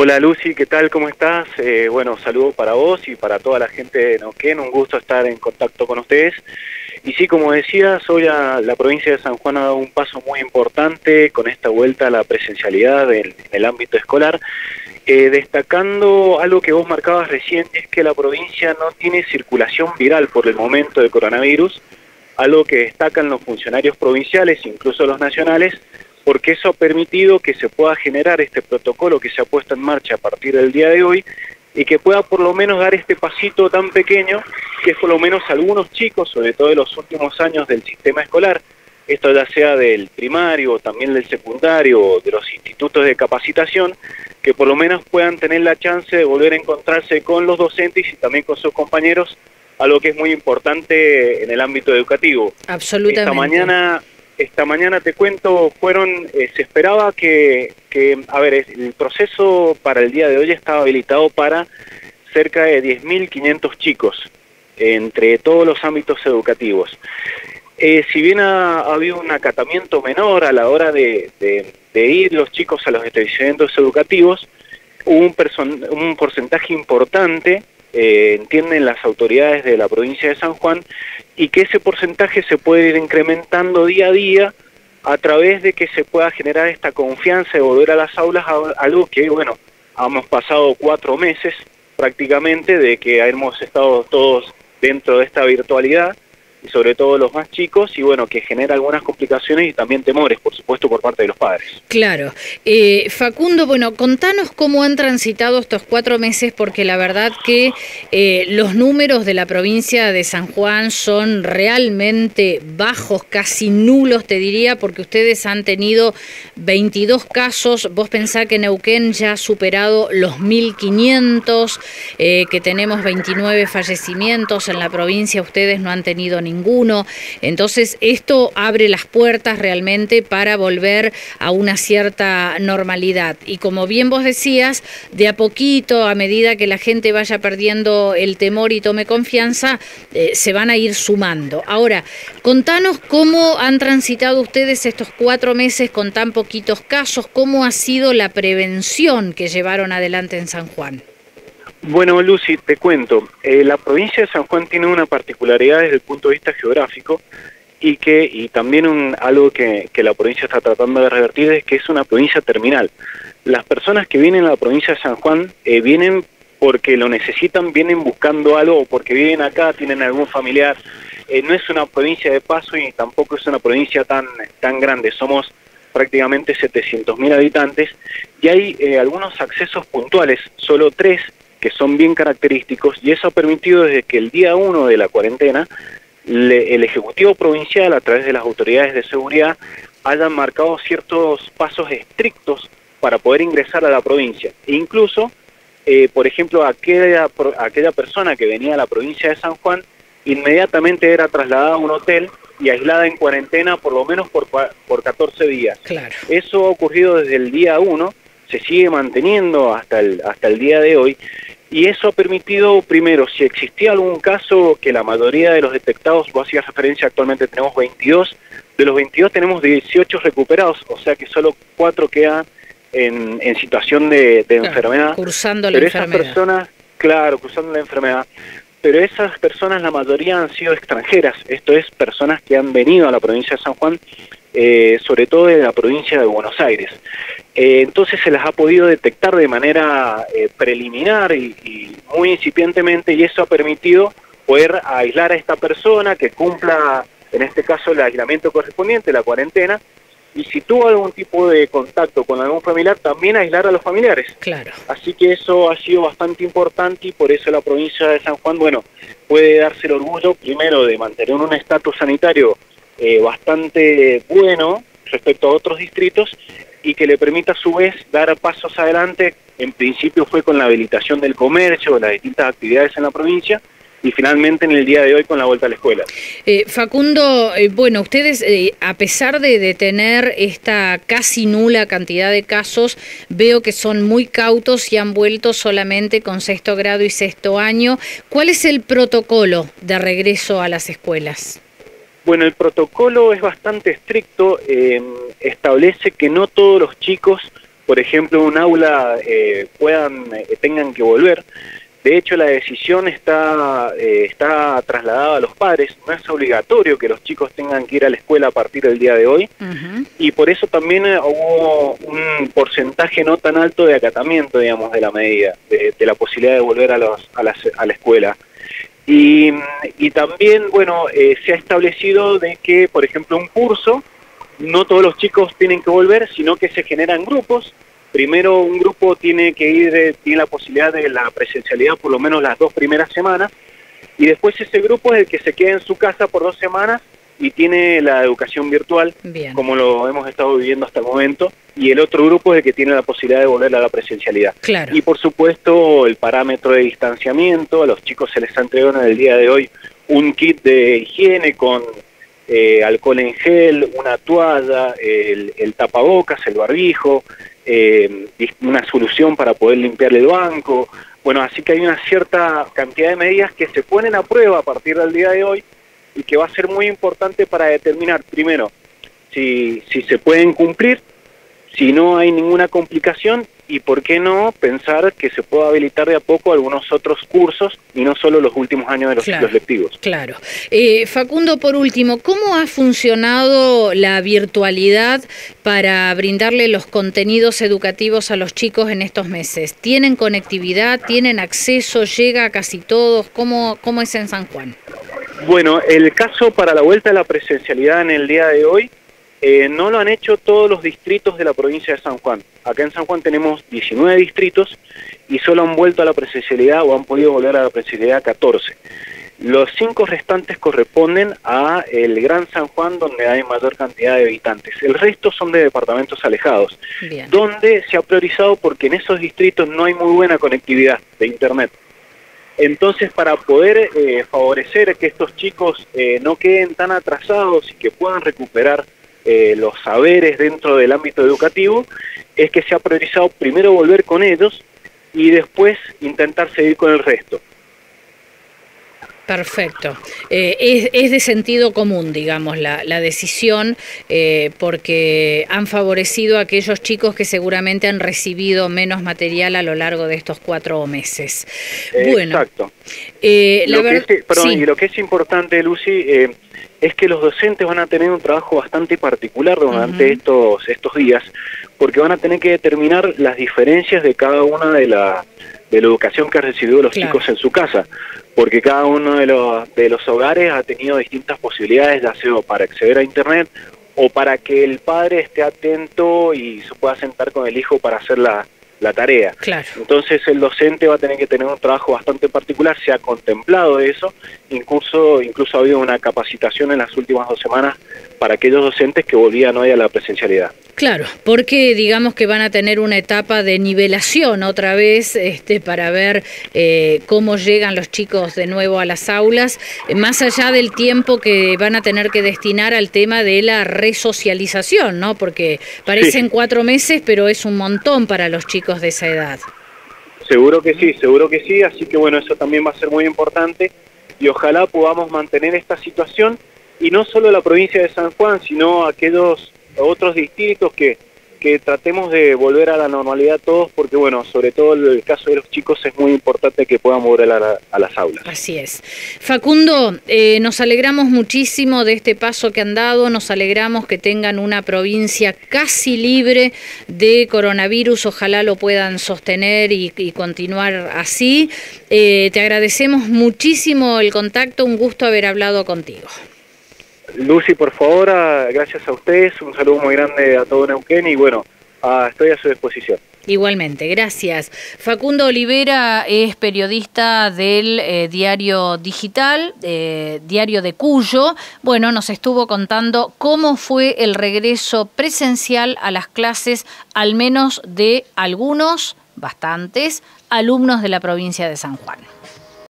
Hola Lucy, ¿qué tal? ¿Cómo estás? Eh, bueno, saludo para vos y para toda la gente de Neuquén, un gusto estar en contacto con ustedes. Y sí, como decías, hoy la provincia de San Juan ha dado un paso muy importante con esta vuelta a la presencialidad en, el ámbito escolar, eh, destacando algo que vos marcabas recién, es que la provincia no tiene circulación viral por el momento de coronavirus, algo que destacan los funcionarios provinciales, incluso los nacionales, porque eso ha permitido que se pueda generar este protocolo que se ha puesto en marcha a partir del día de hoy y que pueda por lo menos dar este pasito tan pequeño que es por lo menos algunos chicos, sobre todo de los últimos años del sistema escolar, esto ya sea del primario, también del secundario, de los institutos de capacitación, que por lo menos puedan tener la chance de volver a encontrarse con los docentes y también con sus compañeros, algo que es muy importante en el ámbito educativo. Absolutamente. Esta mañana esta mañana te cuento, fueron, eh, se esperaba que, que, a ver, el proceso para el día de hoy estaba habilitado para cerca de 10.500 chicos entre todos los ámbitos educativos. Eh, si bien ha, habido un acatamiento menor a la hora de, ir los chicos a los establecimientos educativos, hubo un, un porcentaje importante eh, entienden las autoridades de la provincia de San Juan y que ese porcentaje se puede ir incrementando día a día a través de que se pueda generar esta confianza de volver a las aulas, algo que, bueno, hemos pasado cuatro meses prácticamente de que hemos estado todos dentro de esta virtualidad sobre todo los más chicos, y bueno, que genera algunas complicaciones y también temores, por supuesto, por parte de los padres. Claro. Eh, Facundo, bueno, contanos cómo han transitado estos cuatro meses, porque la verdad que eh, los números de la provincia de San Juan son realmente bajos, casi nulos, te diría, porque ustedes han tenido 22 casos, vos pensás que Neuquén ya ha superado los 1.500, eh, que tenemos 29 fallecimientos en la provincia, ustedes no han tenido ninguno. Entonces, esto abre las puertas realmente para volver a una cierta normalidad. Y como bien vos decías, de a poquito, a medida que la gente vaya perdiendo el temor y tome confianza, eh, se van a ir sumando. Ahora, contanos cómo han transitado ustedes estos cuatro meses con tan poquitos casos, cómo ha sido la prevención que llevaron adelante en San Juan. Bueno, Lucy, te cuento. Eh, la provincia de San Juan tiene una particularidad desde el punto de vista geográfico y que y también un, algo que, que, la provincia está tratando de revertir es que es una provincia terminal. Las personas que vienen a la provincia de San Juan eh, vienen porque lo necesitan, vienen buscando algo o porque viven acá, tienen algún familiar. Eh, no es una provincia de paso y tampoco es una provincia tan, tan grande. Somos prácticamente 700.000 habitantes y hay algunos accesos puntuales, solo tres que son bien característicos y eso ha permitido desde que el día uno de la cuarentena el Ejecutivo Provincial a través de las autoridades de seguridad hayan marcado ciertos pasos estrictos para poder ingresar a la provincia. E incluso, eh, por ejemplo, aquella, aquella persona que venía a la provincia de San Juan inmediatamente era trasladada a un hotel y aislada en cuarentena por lo menos por, por 14 días. Claro. Eso ha ocurrido desde el día 1, se sigue manteniendo hasta el, hasta el día de hoy y eso ha permitido, primero, si existía algún caso que la mayoría de los detectados, vos hacías referencia, actualmente tenemos 22, de los 22 tenemos 18 recuperados, o sea que solo 4 quedan en, en situación de, enfermedad. Cursando la Pero esas personas, claro, cursando la enfermedad. Pero esas personas, la mayoría han sido extranjeras, esto es, personas que han venido a la provincia de San Juan, eh, sobre todo de la provincia de Buenos Aires. Eh, entonces se las ha podido detectar de manera eh, preliminar y, muy incipientemente y eso ha permitido poder aislar a esta persona que cumpla, en este caso, el aislamiento correspondiente, la cuarentena, y si tuvo algún tipo de contacto con algún familiar, también aislar a los familiares. Claro. Así que eso ha sido bastante importante y por eso la provincia de San Juan, bueno, puede darse el orgullo primero de mantener un estatus sanitario eh, bastante bueno respecto a otros distritos y que le permita a su vez dar pasos adelante. En principio fue con la habilitación del comercio, las distintas actividades en la provincia, y finalmente en el día de hoy con la vuelta a la escuela. Eh, Facundo, eh, bueno, ustedes, eh, a pesar de, de, tener esta casi nula cantidad de casos, veo que son muy cautos y han vuelto solamente con sexto grado y sexto año. ¿Cuál es el protocolo de regreso a las escuelas? Bueno, el protocolo es bastante estricto, eh, establece que no todos los chicos por ejemplo, un aula eh, puedan tengan que volver. De hecho, la decisión está, está trasladada a los padres. No es obligatorio que los chicos tengan que ir a la escuela a partir del día de hoy. Y por eso también hubo un porcentaje no tan alto de acatamiento, digamos, de la medida, de, la posibilidad de volver a, los, a, a la escuela. Y, y también, bueno, eh, se ha establecido de que, por ejemplo, un curso, no todos los chicos tienen que volver, sino que se generan grupos. Primero un grupo tiene que ir, eh, tiene la posibilidad de la presencialidad por lo menos las dos primeras semanas, y después ese grupo es el que se queda en su casa por dos semanas y tiene la educación virtual, como lo hemos estado viviendo hasta el momento, y el otro grupo es el que tiene la posibilidad de volver a la presencialidad. Y por supuesto el parámetro de distanciamiento, a los chicos se les ha entregado en el día de hoy un kit de higiene con eh, alcohol en gel, una toalla, el, tapabocas, el barbijo, eh, una solución para poder limpiar el banco. Bueno, así que hay una cierta cantidad de medidas que se ponen a prueba a partir del día de hoy y que va a ser muy importante para determinar, primero, si, si se pueden cumplir, si no hay ninguna complicación y por qué no pensar que se pueda habilitar de a poco algunos otros cursos y no solo los últimos años de los ciclos lectivos. Claro. Eh, Facundo, por último, ¿cómo ha funcionado la virtualidad para brindarle los contenidos educativos a los chicos en estos meses? ¿Tienen conectividad? ¿Tienen acceso? ¿Llega a casi todos? ¿Cómo, cómo es en San Juan? Bueno, el caso para la vuelta a la presencialidad en el día de hoy eh, no lo han hecho todos los distritos de la provincia de San Juan. Acá en San Juan tenemos 19 distritos y solo han vuelto a la presencialidad o han podido volver a la presencialidad 14. Los cinco restantes corresponden a el Gran San Juan, donde hay mayor cantidad de habitantes. El resto son de departamentos alejados, donde se ha priorizado porque en esos distritos no hay muy buena conectividad de Internet. Entonces, para poder eh, favorecer que estos chicos eh, no queden tan atrasados y que puedan recuperar eh, los saberes dentro del ámbito educativo, es que se ha priorizado primero volver con ellos y después intentar seguir con el resto. Perfecto. Eh, es, de sentido común, digamos, la, decisión, eh, porque han favorecido a aquellos chicos que seguramente han recibido menos material a lo largo de estos cuatro meses. Bueno, Exacto. Eh, lo que es, Y lo que es importante, Lucy, es que los docentes van a tener un trabajo bastante particular durante estos, estos días, porque van a tener que determinar las diferencias de cada una de las de la educación que han recibido los chicos en su casa, porque cada uno de los, de los hogares ha tenido distintas posibilidades, ya sea para acceder a Internet o para que el padre esté atento y se pueda sentar con el hijo para hacer la, la tarea. Claro. Entonces el docente va a tener que tener un trabajo bastante particular, se ha contemplado eso, incluso, incluso ha habido una capacitación en las últimas dos semanas para aquellos docentes que volvían hoy a la presencialidad. Claro, porque digamos que van a tener una etapa de nivelación otra vez este, para ver eh, cómo llegan los chicos de nuevo a las aulas, más allá del tiempo que van a tener que destinar al tema de la resocialización, ¿no? Porque parecen cuatro meses, pero es un montón para los chicos de esa edad. Seguro que sí, seguro que sí, así que bueno, eso también va a ser muy importante y ojalá podamos mantener esta situación y no solo la provincia de San Juan, sino aquellos otros distritos que, que tratemos de volver a la normalidad todos, porque bueno, sobre todo el caso de los chicos es muy importante que puedan volver a, las aulas. Así es. Facundo, eh, nos alegramos muchísimo de este paso que han dado, nos alegramos que tengan una provincia casi libre de coronavirus, ojalá lo puedan sostener y, continuar así. Eh, te agradecemos muchísimo el contacto, un gusto haber hablado contigo. Lucy, por favor, gracias a ustedes, un saludo muy grande a todo Neuquén y bueno, estoy a su disposición. Igualmente, gracias. Facundo Olivera es periodista del eh, diario digital, eh, Diario de Cuyo. Bueno, nos estuvo contando cómo fue el regreso presencial a las clases, al menos de algunos, bastantes, alumnos de la provincia de San Juan.